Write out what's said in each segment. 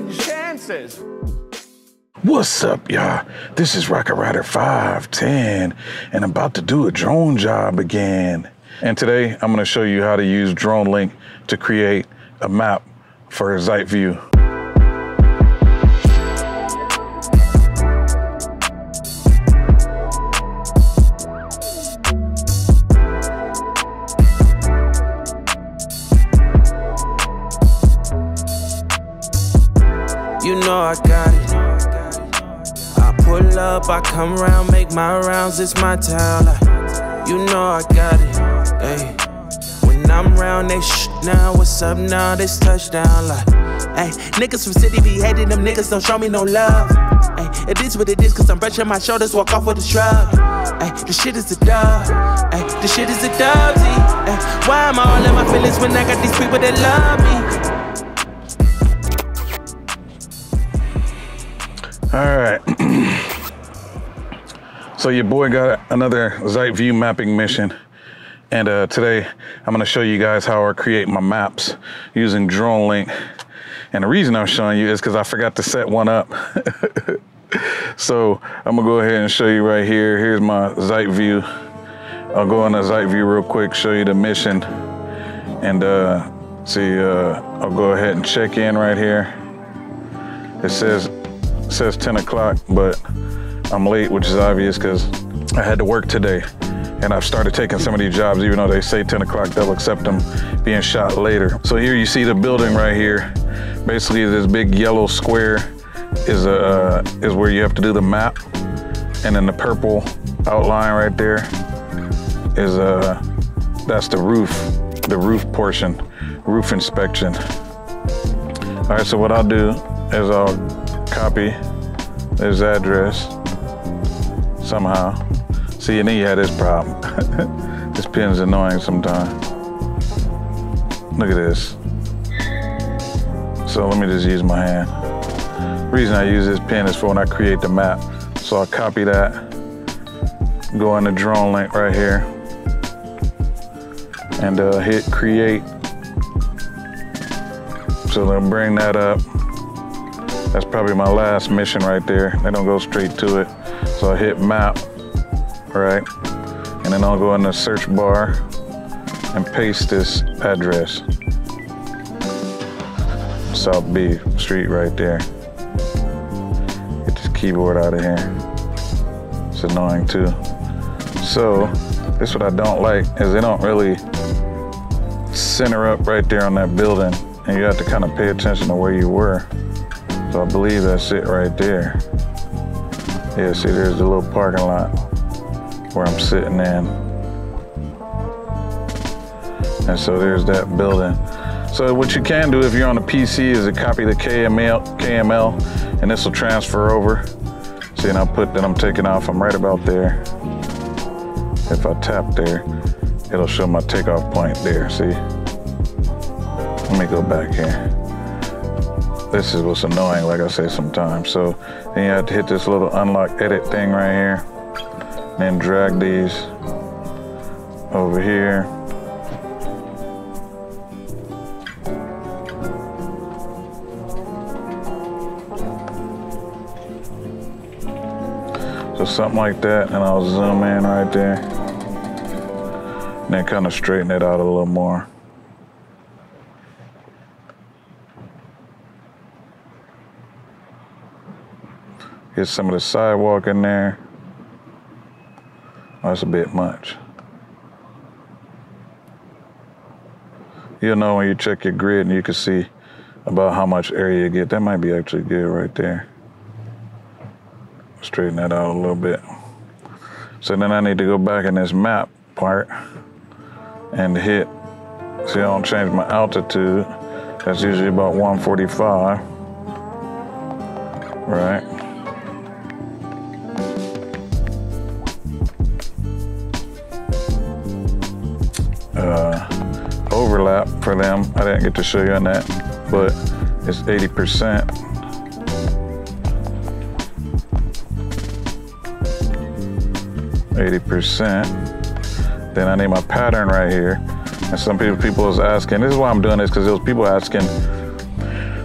the chances? What's up, y'all? This is RocketRyder 510, and I'm about to do a drone job again. And today, I'm gonna show you how to use Dronelink to create a map for Zeitview. You I come around, make my rounds, it's my town. Like, you know I got it. Hey. When I'm round, they shh now. What's up now? This touchdown. Like, hey, niggas from city be hating them niggas, don't show me no love. Hey, it is what it is, cause I'm brushing my shoulders, walk off with a shrug. Hey, the shit is a dub. Hey, the shit is a dubsy. Hey, why am I all in my feelings when I got these people that love me? All right. so your boy got another Zeitview mapping mission. And uh, today I'm gonna show you guys how I create my maps using Dronelink. And the reason I'm showing you is because I forgot to set one up. so I'm gonna go ahead and show you right here. Here's my Zeitview. I'll go on the Zeitview real quick, show you the mission. And uh, see, uh, I'll go ahead and check in right here. It says says 10 o'clock, but I'm late, which is obvious because I had to work today. And I've started taking some of these jobs, even though they say 10 o'clock, they'll accept them being shot later. So here you see the building right here. Basically, this big yellow square is a uh, is where you have to do the map, and then the purple outline right there is uh that's the roof, the roof portion, roof inspection. All right, so what I'll do is I'll copy his address somehow. You had this problem. this pen's annoying sometimes. Look at this. So let me just use my hand. Reason I use this pen is for when I create the map. So I'll copy that, go in the Dronelink right here, and uh, hit create. So they'll bring that up. That's probably my last mission right there. They don't go straight to it. So I hit map, right? And then I'll go in the search bar and paste this address. South B Street right there. Get this keyboard out of here. It's annoying too. So, this what I don't like is they don't really center up right there on that building and you have to kind of pay attention to where you were. So I believe that's it right there. Yeah, see, there's the little parking lot where I'm sitting in. And so there's that building. So what you can do if you're on a PC is to copy the KML, KML and this will transfer over. See, and I'll put that I'm taking off. I'm right about there. If I tap there, it'll show my takeoff point there, see? Let me go back here this is what's annoying, like I say sometimes. So then you have to hit this little unlock edit thing right here. Then drag these over here. So something like that, and I'll zoom in right there. And then kind of straighten it out a little more. Get some of the sidewalk in there. Oh, that's a bit much. You'll know when you check your grid and you can see about how much area you get. That might be actually good right there. Straighten that out a little bit. So then I need to go back in this map part and hit, see I don't change my altitude. That's usually about 145, right? For them. I didn't get to show you on that, but it's 80%. Eighty percent. Then I need my pattern right here. And some people people was asking. This is why I'm doing this because there was people asking.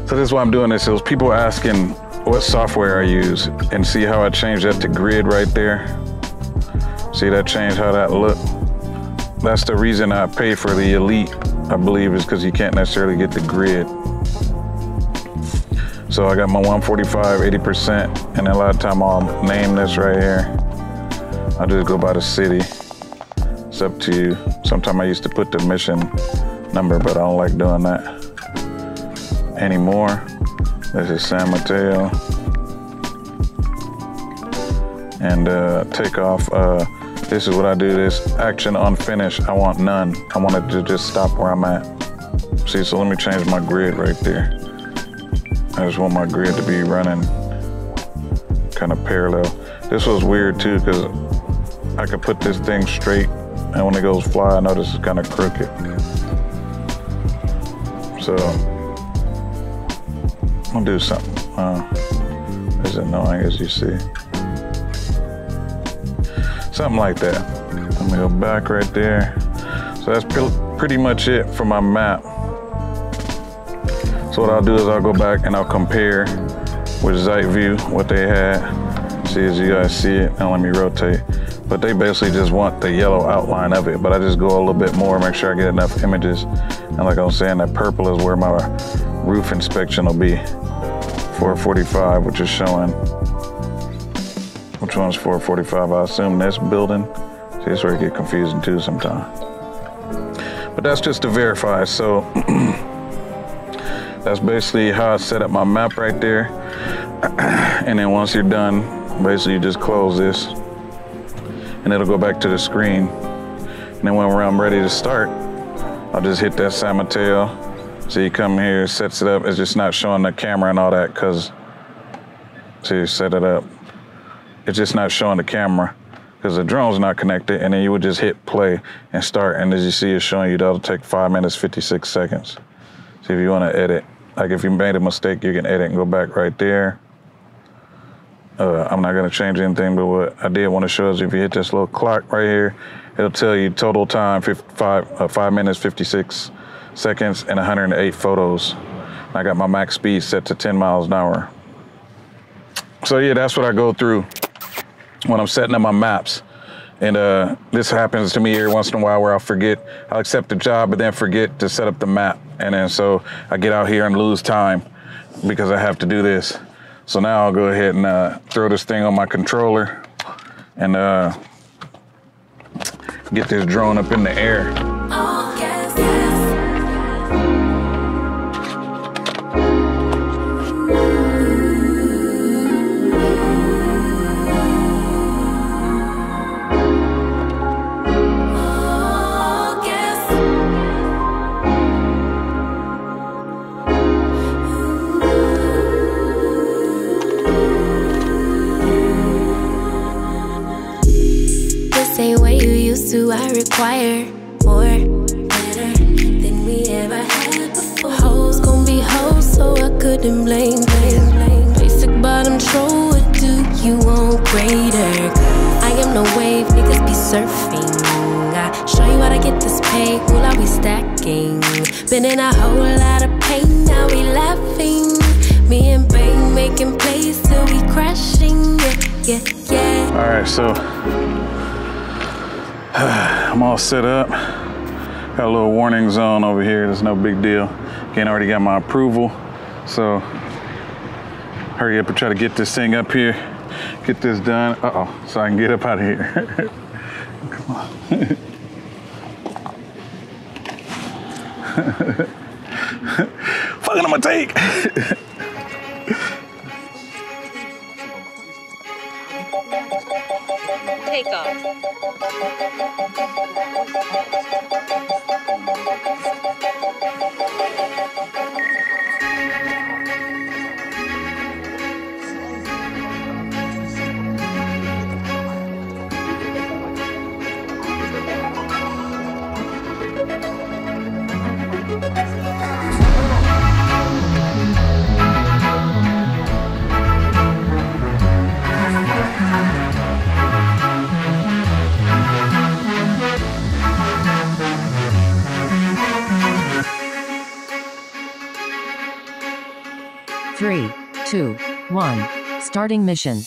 So this is why I'm doing this. It was people asking what software I use and see how I changed that to grid right there. See that change how that look? That's the reason I pay for the Elite, I believe, is because you can't necessarily get the grid. So I got my 145, 80%, and a lot of time I'll name this right here. I'll just go by the city. It's up to you. Sometimes I used to put the mission number, but I don't like doing that anymore. This is San Mateo. And uh, takeoff, uh, this is what I do, this action unfinished, I want none. I want it to just stop where I'm at. See, so let me change my grid right there. I just want my grid to be running kind of parallel. This was weird too, because I could put this thing straight, and when it goes fly, I notice it's kind of crooked. So, I'll do something. Uh, as annoying as you see. Something like that. Let me go back right there. So that's pre- pretty much it for my map. So what I'll do is I'll go back and I'll compare with Zeitview what they had. See as you guys see it. Now let me rotate. But they basically just want the yellow outline of it. But I just go a little bit more, make sure I get enough images. And like I was saying, that purple is where my roof inspection will be. 445, which is showing. Which one's 445? I assume this building. See, that's where it get confusing too sometimes. But that's just to verify. So that's basically how I set up my map right there. and then once you're done, basically you just close this and it'll go back to the screen. And then when I'm ready to start, I'll just hit that San Mateo so you come here, sets it up. It's just not showing the camera and all that because, so set it up. It's just not showing the camera because the drone's not connected. And then you would just hit play and start. And as you see, it's showing you that'll take five minutes, 56 seconds. So if you want to edit, like if you made a mistake, you can edit and go back right there. Uh, I'm not going to change anything, but what I did want to show is if you hit this little clock right here, it'll tell you total time, five, uh, five minutes, 56 seconds and 108 photos. I got my max speed set to 10 miles an hour. So yeah, that's what I go through when I'm setting up my maps. And uh, this happens to me every once in a while where I'll forget, I'll accept the job, but then forget to set up the map. And then so I get out here and lose time because I have to do this. So now I'll go ahead and uh, throw this thing on my controller and uh, get this drone up in the air. Do I require? More, better than we ever had before. Hoes gon' be hoes, so I couldn't blame, blame. Basic bottom troll, what do you want greater? I am no wave, niggas be surfing. I show you how to get this pay, will I be stacking? Been in a whole lot of pain, now we laughing. Me and Bang making plays till we crashing, yeah, yeah, yeah. Alright, so I'm all set up. Got a little warning zone over here. There's no big deal. Again, already got my approval. So hurry up and try to get this thing up here. Get this done. Uh-oh, so I can get up out of here. Come on. Fucking I'm gonna take. takeoff. Starting mission.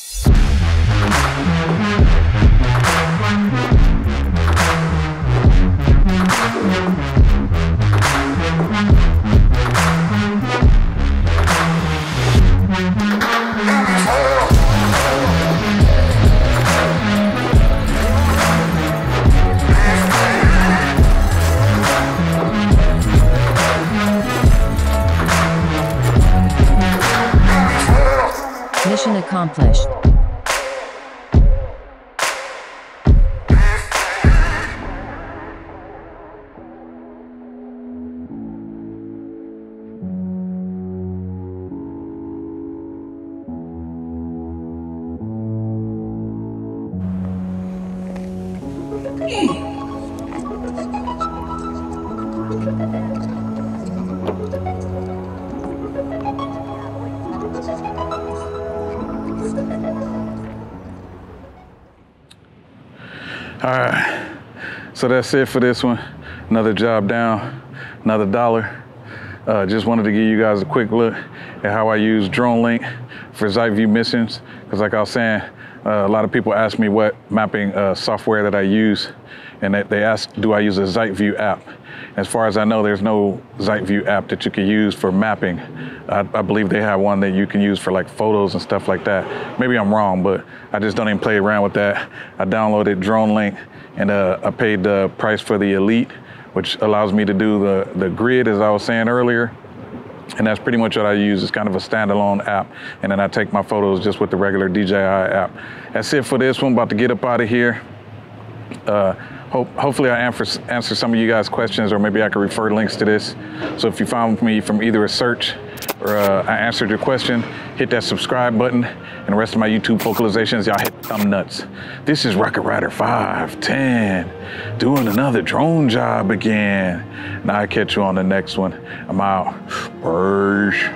All right. So that's it for this one. Another job down, another dollar. Uh, just wanted to give you guys a quick look at how I use Dronelink for Zeitview missions. Because like I was saying, uh, a lot of people ask me what mapping uh, software that I use, and they ask, do I use a Zeitview app? As far as I know, there's no Zeitview app that you can use for mapping. I, I believe they have one that you can use for like photos and stuff like that. Maybe I'm wrong, but I just don't even play around with that. I downloaded Dronelink and uh, I paid the price for the Elite, which allows me to do the, the grid, as I was saying earlier. And that's pretty much what I use. It's kind of a standalone app. And then I take my photos just with the regular DJI app. That's it for this one. About to get up out of here. Uh, hope, hopefully I answer, answer some of you guys' questions or maybe I can refer links to this. So if you found me from either a search or uh, I answered your question, hit that subscribe button. And the rest of my YouTube vocalizations, y'all hit thumb nuts. This is RocketRyder 510 doing another drone job again. Now I catch you on the next one. I'm out. Burge.